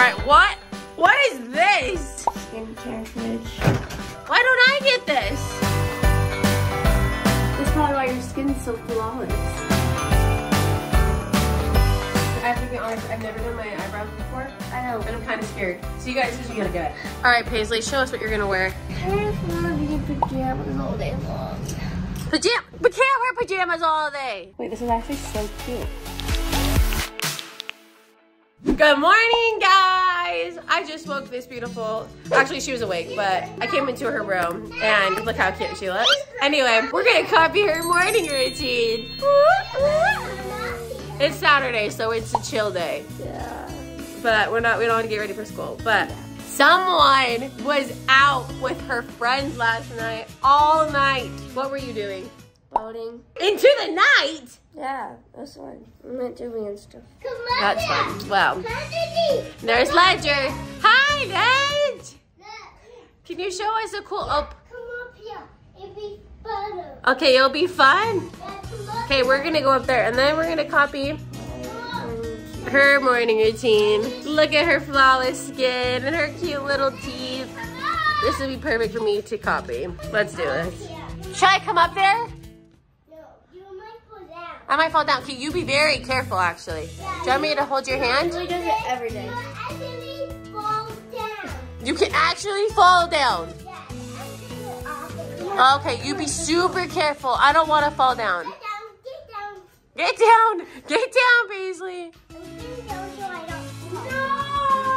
right, what? What is this? Skincare fridge. Why don't I get this? That's probably why your skin's so flawless. I have to be honest, I've never done my eyebrows before, I know. and I'm kind of scared. So you guys, who's gonna get it? All right, Paisley, show us what you're gonna wear. I just want to be in pajamas all day long. Pajama, we can't wear pajamas all day. Wait, this is actually so cute. Good morning, guys. I just woke this beautiful. Actually, she was awake, but I came into her room and look how cute she looks. Anyway, we're gonna copy her morning routine. It's Saturday, so it's a chill day. Yeah. but we're not we don't want to get ready for school but someone was out with her friends last night all night what were you doing Boating. into the night? Yeah, that's fun. We went doing and stuff. that's fun well there's ledger. Hi ledge. Can you show us a cool oh. Okay it'll be fun. Okay we're gonna go up there and then we're gonna copy her morning routine. Look at her flawless skin and her cute little teeth. This would be perfect for me to copy. Let's do this. should i come up there I might fall down. Can you be very careful, actually? Do you want me to hold your hand? He does it every day. You can actually fall down. Okay, you be super careful. I don't want to fall down. Get down. Get down, Paisley.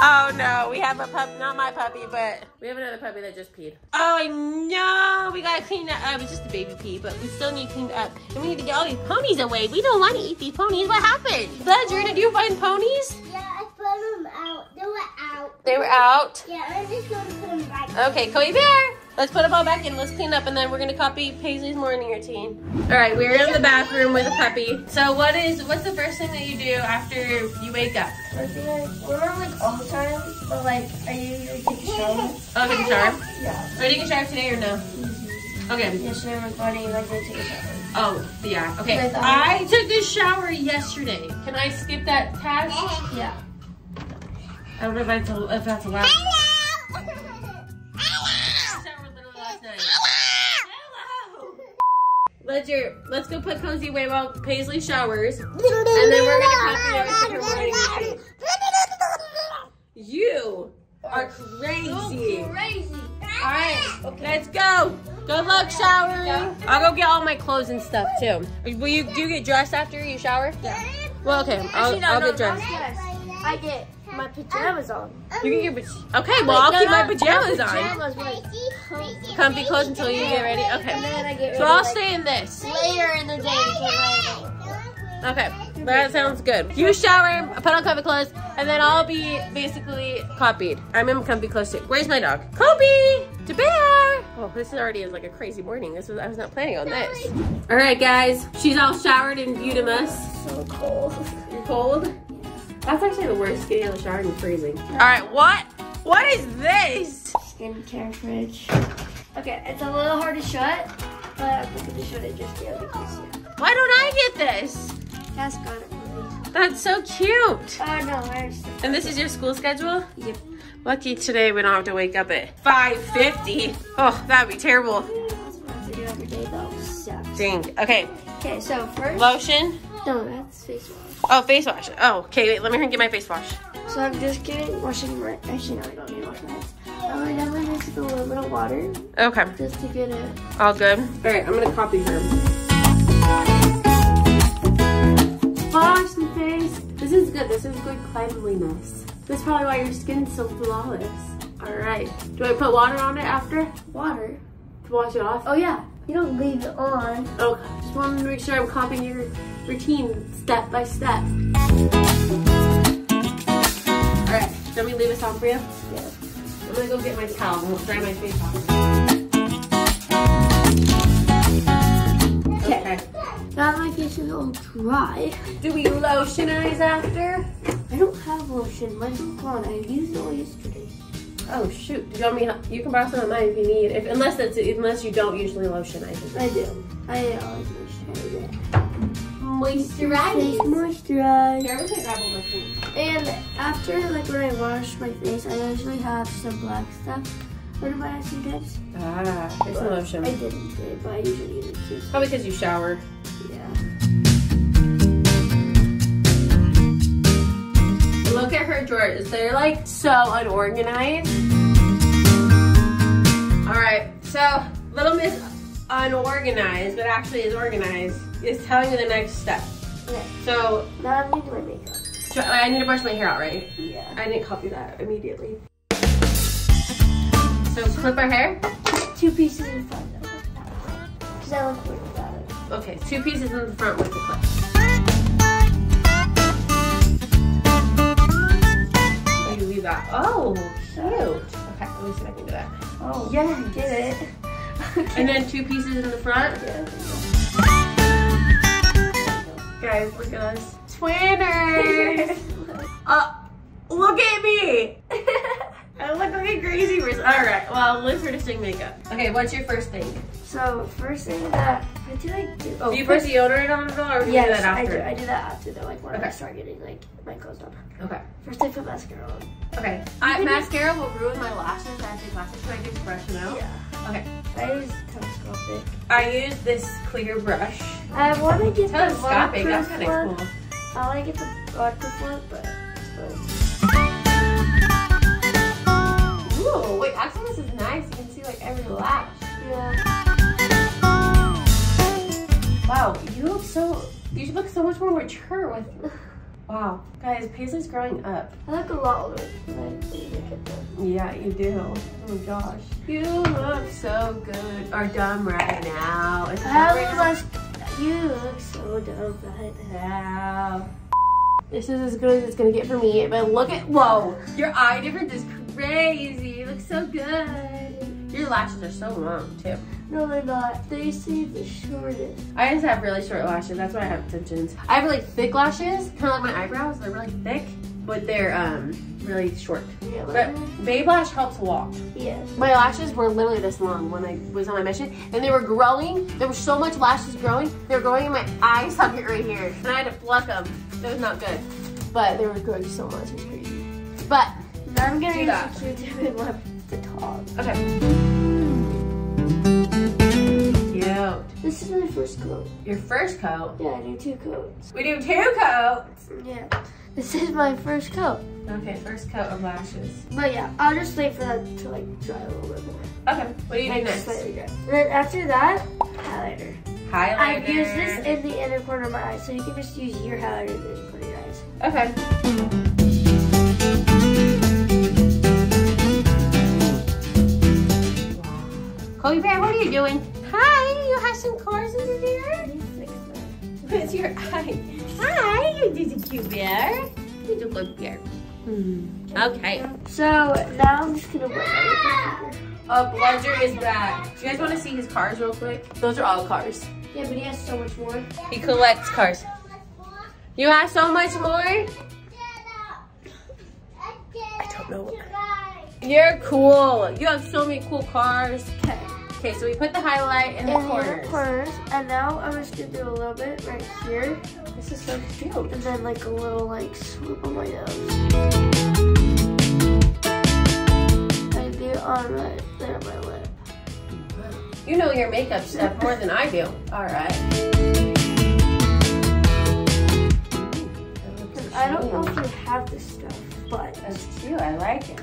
Oh no, we have a pup, not my puppy, but we have another puppy that just peed. Oh no, we gotta clean that up. It's just a baby pee, but we still need cleaned up. And we need to get all these ponies away. We don't want to eat these ponies. What happened? Ledger, did you find ponies? Yeah, I found them out. They were out. They were out. Yeah, I'm just gonna put them back. Okay, Cody Bear. Let's put them all back in. Let's clean up, and then we're gonna copy Paisley's morning routine. All right, we're in the bathroom with a puppy. So, what is what's the first thing that you do after you wake up? First thing I, we're not like all the time, but like I usually take a shower. Oh, take a shower. Yeah. Are you taking a shower today or no? Okay. Yesterday I was running, like I take a shower. Oh, yeah. Okay. With, um, I took a shower yesterday. Can I skip that task? Yeah. I don't know if that's, if that's allowed. Ledger, let's go put cozy away while Paisley showers, and then we're gonna copy everything her morning. You are crazy. Crazy. All right, let's go. Good luck showering. I'll go get all my clothes and stuff too. Will you do you get dressed after you shower? Yeah. Well, okay. I'll, Actually, no, I'll no, get dressed. I get my pajamas on. You can get paj- okay. Well, I'll No, keep my no, pajamas on. Pajamas, but like comfy. Comfy clothes until you get ready. And Okay. then I get ready So I'll stay in this. later in the day. Okay, that sounds good. You shower, put on comfy clothes, and then I'll be basically copied. I'm in comfy clothes too. Where's my dog? Kobe! To bear! Oh, this is already is like a crazy morning. This was I was not planning on this. All right, guys. She's all showered and beautimus. So cold. You're cold? That's actually the worst getting out of the shower and freezing. All right, what? What is this? Skincare fridge. Okay, it's a little hard to shut, but I'm going to shut it just to be able to see it. Why don't I get this? Kass got it. That's so cute. Oh no, I understand. And this is your school schedule? Yep. Lucky today we don't have to wake up at 5.50. Oh, that'd be terrible. That's what I have to do every day though. Sucks. Dang. Okay, Okay, so first. lotion. No, that's face wash. Oh, face wash. Oh, okay, wait, let me get my face wash. So I'm just getting washing my. Actually, no, I don't need to wash my hands. Um, I definitely mix with a little bit of water Okay, just to get it. all good. All right, I'm gonna copy her. Wash the face. This is good. This is good cleanliness. That's probably why your skin's so flawless. All right. Do I put water on it after Water. to wash it off? Oh yeah, you don't leave it on. Okay. Just wanted to make sure I'm copying your routine step by step. All right. Let me leave this on for you. Yeah. I'm gonna go get my towel and we'll dry my face off. Okay. Now my face is all dry. Do we lotionize after? I don't have lotion. Mine's gone. I used it all yesterday. Oh shoot! Do you want me? You can borrow some of mine if you need. If unless that's unless you don't usually lotionize. I do. I always I did. Moisturize. Face moisturize. Here, I'm gonna grab all my cream. And after, like when I wash my face, I usually have some black stuff under my eyes sometimes. Ah, face But lotion. I didn't today, but I usually use it too. Probably because you showered. Yeah. Look at her drawers. They're like so unorganized. All right, so little Miss Unorganized, but actually is organized, is telling you the next step. Okay. So Now I'm gonna do my makeup. so I need to brush my hair out, right? Yeah. I didn't copy that immediately. So clip our hair. Two pieces in front of it. Because I look weird without it. Okay, two pieces in the front with the clip. You leave that. Oh, cute. Okay, let me see if I can do that. Oh, Yes. I did it. And then two pieces in the front. Yeah. Guys, look at us. Twinners! uh, look at me! I look like a crazy person. Alright, well, let's her to sing makeup. Okay, what's your first thing? So first thing that what do I do? Oh, do you put deodorant on all, or do you do that after? I do. I do that after though, like when I start getting like my clothes done. Okay. First I put mascara on. Okay. I, mascara will ruin my lashes. I have to lashes, so I just brush them out. Yeah. Okay. I use telescopic. I use this clear brush. I want to get the Telescopic, that's waterproof kind of cool. I want to get the waterproof one, but. Ooh, wait, actually this is nice. You can see like every lash. Yeah. Wow, you look so, you look so much more mature with, wow. Guys, Paisley's growing up. I look a lot older when I when I make it done. Yeah, you do. Oh my gosh. You look so good, or dumb right now. Is it dumb How right now? You look so dumb right now. This is as good as it's gonna get for me, but look at, whoa, your eye difference is crazy. You look so good. Your lashes are so long too. No, they're not. They say the shortest. I just have really short lashes. That's why I have extensions. I have really thick lashes, kind of like my eyebrows. They're really thick, but they're um really short. Yeah, But Babe Lash helps a lot. yes. My lashes were literally this long when I was on my mission, and they were growing. There was so much lashes growing. They were growing in my eye socket right here, and I had to pluck them. That was not good, but they were growing so much. It was crazy. But Now I'm gonna Do use that. the Q-tip and wipe the top. okay. Cute. This is my first coat. Your first coat. Yeah, I do two coats. We do two coats. Yeah. This is my first coat. Okay, first coat of lashes. But yeah, I'll just wait for that to like dry a little bit more. Okay. What do you do next? slightly dry. And then after that, highlighter. Highlighter. I use this in the inner corner of my eye, so you can just use your highlighter in the inner corner of your eyes. Okay. Kobe Bear, what are you doing? Hi, you have some cars over there? You fix that. What's your eye? Hi, you did a cute bear. You do good bear. Hmm. Okay. So now I'm just gonna wet everything. A Ledger is back. Do you guys want to see his cars real quick? Those are all cars. Yeah, but he has so much more. He collects cars. You have so much more? I don't know. You're cool. You have so many cool cars. Okay. Okay, so we put the highlight in the In the corners. corners, and now I'm just gonna do a little bit right here, This is so cute. and then like a little like swoop on my nose. I do on right there on my lip. You know your makeup stuff more than I do. All right. I don't know if you have this stuff, but That's cute. I like it.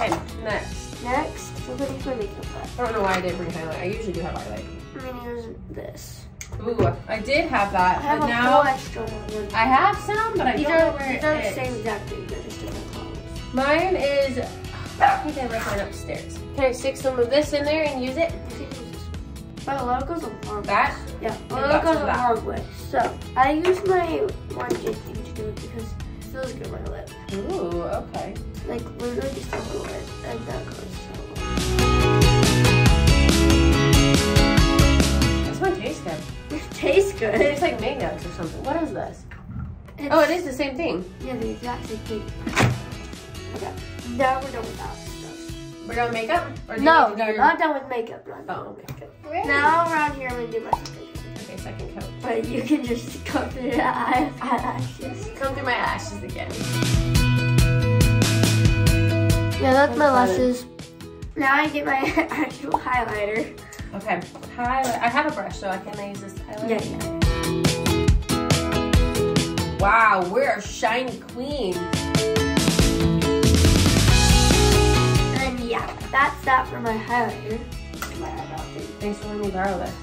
Okay, next. next, somebody put makeup back. I don't know why I didn't bring highlight. I usually do have highlight. I'm gonna use this. Ooh, I did have that, I have but now full extra one. I have some, but I These don't know are, where these are it the is. same exact thing, they're just different colors. Mine is. I think I left mine upstairs. Can I stick some of this in there and use it? You can use this. But a lot goes a long way. That? Yeah, a lot goes a long way. So, I use my one thing to do it because it feels good on my lip. Ooh, okay. Like, literally just a little bit, and that goes This one tastes good. It tastes good. It's like Mayonnaise or something. What is this? It's, Oh, it is the same thing. Yeah, the exact same thing. Okay, now we're done with that stuff. We're done makeup? Or do you No, to no, not done with makeup. Not done Oh, with okay. makeup. Now around here, I'm gonna do my foundation. Okay, second coat. But you can just go through the eye eyelashes. Come through my lashes again. Yeah, that's my lashes. Now I get my actual highlighter. Okay, highlight. I have a brush, so I can use this highlight. Yeah, yeah. Wow, we're a shiny queen. And yeah, that's that for my highlighter. My eyebrow thing. Thanks for letting me borrow this.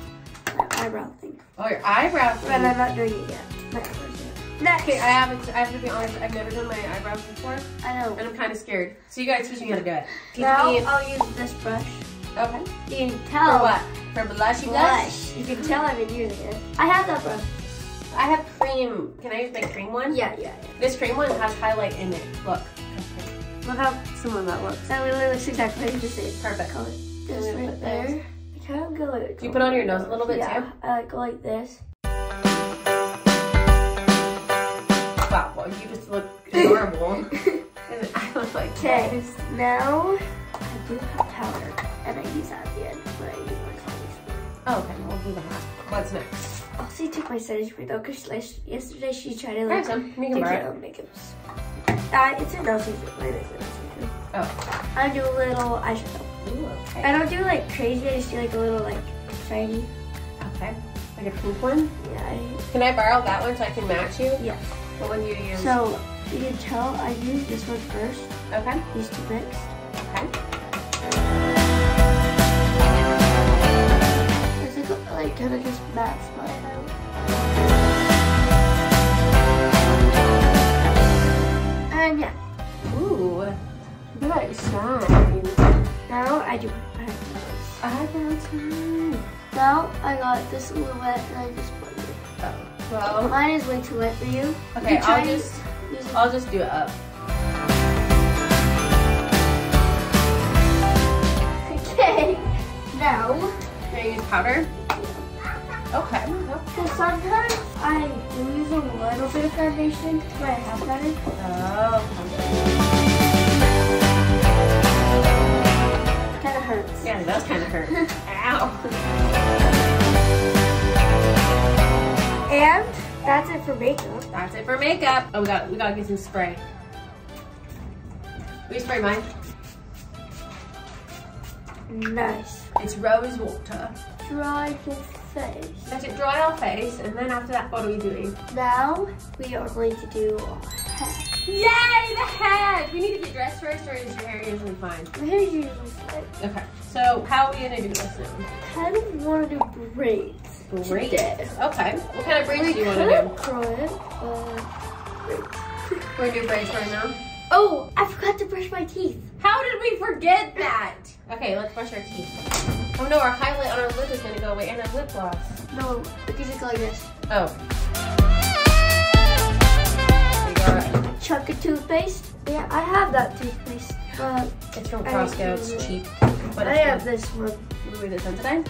My eyebrow thing. Oh, your eyebrows. But I'm not doing it yet. My eyebrows yet. Next. Okay, I haven't. I have to be honest. I've never done my eyebrows before, I know. and I'm kind of scared. So you teach me how to do it. Now. I'll use this brush. Okay. You can tell. For what? For blushy blush? Blush. You can tell I've been using it. I have that brush. I have cream. Can I use my cream one? Yeah, yeah, yeah. This cream one has highlight in it. Look. Look how similar that looks. That really looks exactly the same. Perfect. Color. Just right put there. this. I kind of go like. Do you put on your nose a little bit yeah, too? I like go like this. Wow. Well, you just look adorable. and I look like Okay, now I do have powder, and I use that at the end when I use my colors. Oh, okay. We'll do that. What's next? I'll see take my spray though, because yesterday she tried to like some. You can borrow it. own makeups. Uh, it's a secret. Mine is a no. Oh. I do a little eyeshadow. Ooh, I don't do like crazy. I just do like a little like shiny. Okay. Like a pink one. Yeah. I, Can I borrow that one so I can match you? yes. What one do you use? So you can tell I used this one first. okay. These two mixed. A- like just mattes mine out. And yeah, Ooh. Nice. Nice. now I do eyebrows. Eyebrow time. Now I got this little wet and I just blend it. Oh. Well. Mine is way too wet for you. You Okay. try I'll just. I'll just do it up. Okay. Now, Can I use powder? Okay. because sometimes I do use a little bit of foundation when I have powder. Oh. Kind of hurts. Yeah, it does kind of hurt. Ow. And that's it for makeup. That's it for makeup. Oh, we got we gotta get some spray. We spray mine. Nice. It's rose water. Dry your face. Let it dry our face, and then after that, what are we doing? Now we are going to do our hair. Yay, the head! We need to get dressed first, or is your hair usually fine? My hair is usually slick. Okay. So how are we gonna do this now? Kind of want to do braids. Braids. today. Okay. What kind of braids We do you want to curl it, but braids. do? Uh, We're gonna do braids right now. Oh, I forgot to brush my teeth. How did we forget that? Okay, let's brush our teeth. Oh no, our highlight on our lip is gonna go away, and our lip gloss. No, just go like this. Oh. Chunk of toothpaste. Yeah, I have that toothpaste. But it's from Costco. It's cheap, but I have this one. Can we do this one today?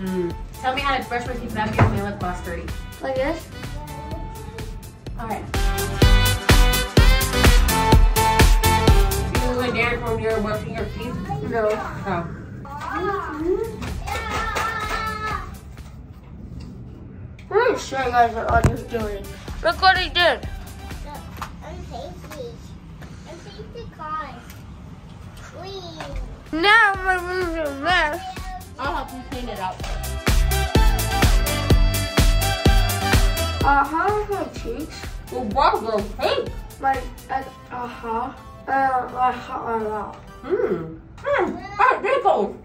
Mm. Tell me how to brush my teeth without getting my lip gloss dirty. Like this. All right. You look like Darren when you're brushing your teeth. No. Oh. I'm show you guys what I'm just doing. Look what he did. I'm tasty. I'm tasty cars. Clean. Now my room's a mess. I'll help you clean it up. Uh huh, my cheeks. Well, wow, girl, pink. My, uh huh. Uh, uh huh, uh Hmm.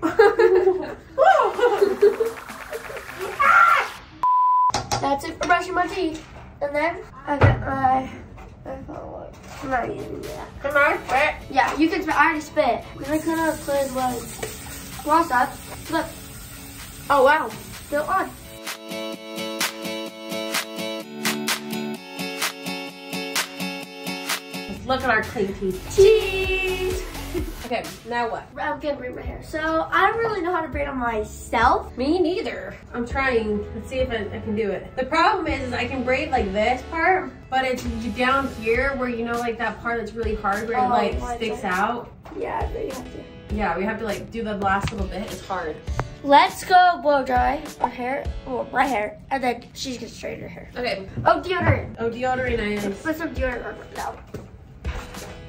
That's it for brushing my teeth. And then I got my. I thought what? I'm not using that. Can I spit? Yeah, you can spit. I already spit. Then I could have put like gloss up. Look. Oh wow, still on. Let's look at our clean teeth. Cheese. Okay, now what? I'm gonna braid my hair. So I don't really know how to braid on myself. Me neither. I'm trying. Let's see if I, I can do it. The problem is, is I can braid like this part, but it's down here where you know like that part that's really hard where Oh, it like sticks out. Yeah, but you have to. Yeah, we have to like do the last little bit. It's hard. Let's go blow dry our hair, well, my hair, and then she's gonna straighten her hair. Okay. Oh, deodorant. Oh, deodorant is. Put some deodorant on now.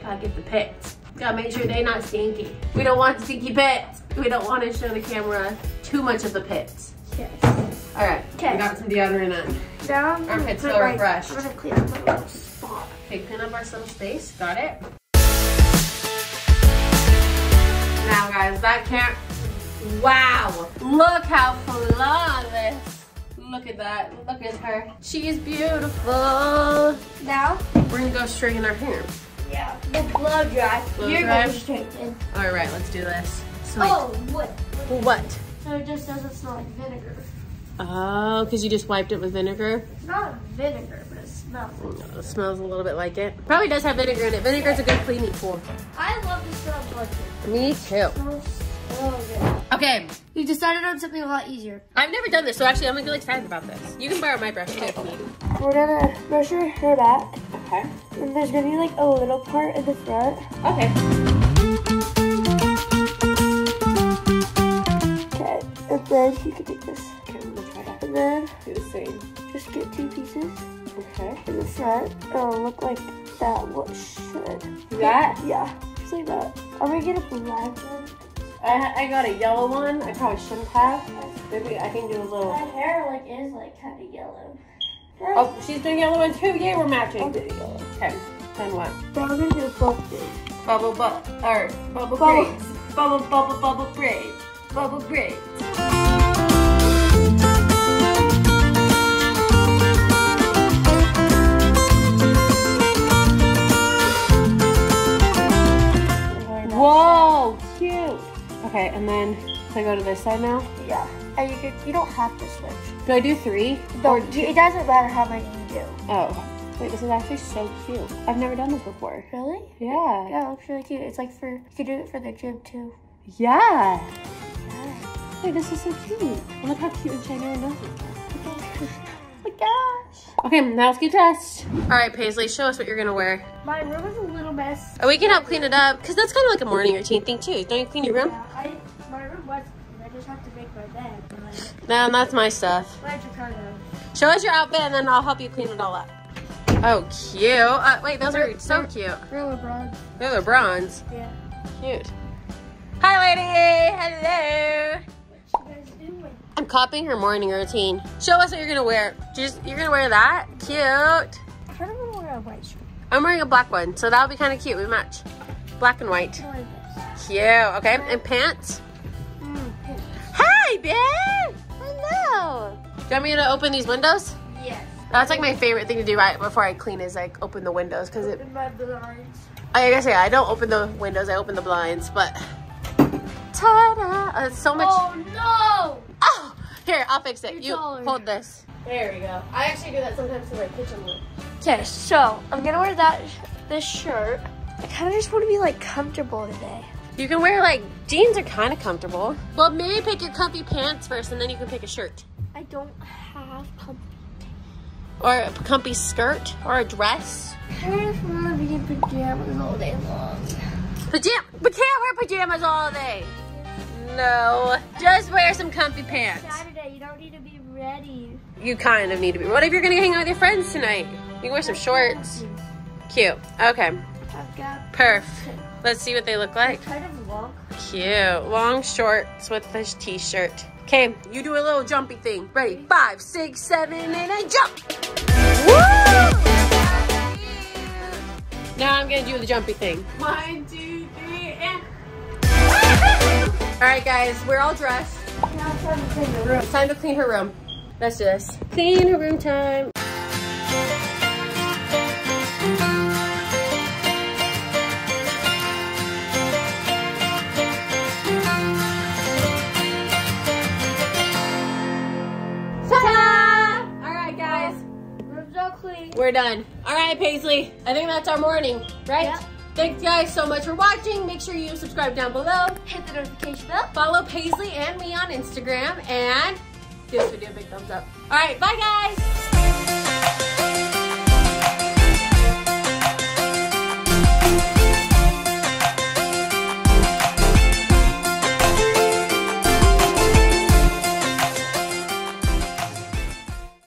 Gotta get the pets. Gotta make sure they're not stinky. We don't want stinky pits. We don't want to show the camera too much of the pits. Yes. All right. Okay. We got some deodorant on. Now I'm Our pets feel refreshed. I'm gonna clean up my little spot. Okay, clean up our little space. Got it. Now, guys, that can't. Wow! Look how flawless. Look at that. Look at her. She's beautiful. Now, We're gonna go straighten our hair. Yeah, the blow dry. Blow You're dry. gonna straighten. All right, let's do this. Sweet. Oh, what? What? So it just doesn't smell like vinegar. Oh, because you just wiped it with vinegar. It's not vinegar, but it smells. like mm, It smells a little bit like it. Probably does have vinegar in it. Vinegar's a good cleaning tool. I love the smell of blood. Me too. It smells. Okay, We decided on something a lot easier. I've never done this, so actually I'm really excited about this. You can borrow my brush too if. We're gonna brush her hair back, Okay. and there's gonna be like a little part in the front. Okay. Okay, and then you can take this, Okay, we'll try to and then do the same. just get two pieces Okay. in the front. It'll look like that. What should? That? Yeah, just like that. I'm gonna get a black one. I, I got a yellow one. I probably shouldn't have. Maybe I can do a little. My hair like is like kind of yellow. Oh, she's doing yellow one too. Yay, we're matching. I'll do yellow. Okay. Then what? But I'm gonna do. Bubble, bubble, or bubble Bubble. braids. Bubble, bubble, bubble braids. Bubble braids. Whoa, cute. Okay, and then can I go to this side now? Yeah. And you could, you don't have to switch. Do I do three? No, Or it doesn't matter how many you do. Oh, wait, this is actually so cute. I've never done this before. Really? Yeah. Yeah, it looks really cute. It's like for you could do it for the gym too. Yeah. Hey, this is so cute. Look how cute and shiny our nose is. Oh my gosh. Okay, now let's get dressed. All right, Paisley, show us what you're gonna wear. My room is a little mess. Oh, we can help clean it up because that's kind of like a morning routine thing too. Don't you clean your room? Yeah, I my room was. I just have to make my bed. Like, No, that's my stuff. Glad you kind of. Show us your outfit and then I'll help you clean it all up. Oh, cute. Uh, wait, those are so cute. Bronze. Those are bronze. Yeah. Cute. Hi, lady. Hello. What you guys doing? I'm copying her morning routine. Show us what you're gonna wear. Just you're gonna wear that. Cute. I kind of want to wear a white shirt. I'm wearing a black one, so that'll be kind of cute. We match. Black and white. I like this. Cute. Okay, and pants. Mm. Hi, babe. Hello. Do you want me to open these windows? Yes. That's like my favorite thing to do right before I clean is like open the windows because it. In my blinds. I guess yeah, I don't open the windows. I open the blinds, but. Ta-da! Uh, it's so much. Oh no! Oh, here I'll fix it. You're you taller. hold this. There we go. I actually do that sometimes to my kitchen room. Okay, so I'm gonna wear that this shirt. I kind of just want to be like comfortable today. You can wear like jeans are kind of comfortable. Well, maybe pick your comfy pants first, and then you can pick a shirt I don't have comfy. or a comfy skirt or a dress. I just want to be in pajamas all day long. Pajama. We can't wear pajamas all day. No, just wear some comfy pants. Saturday, you don't need to be ready. You kind of need to be. What if you're gonna hang out with your friends tonight? You can wear some shorts. Cute. Okay. Perf. Let's see what they look like. kind of long. Cute. Long shorts with this t-shirt. Okay, you do a little jumpy thing. Ready? Five, six, seven, and a jump! Woo! Now I'm gonna do the jumpy thing. One, two, three, and... all right, guys, we're all dressed. Now it's time to clean the room. It's time to clean her room. Let's do this. Clean her room time. We're done. All right, Paisley, I think that's our morning, right? Yep. Thanks, guys, so much for watching. Make sure you subscribe down below. Hit the notification bell. Follow Paisley and me on Instagram and give this video a big thumbs up. All right, bye, guys.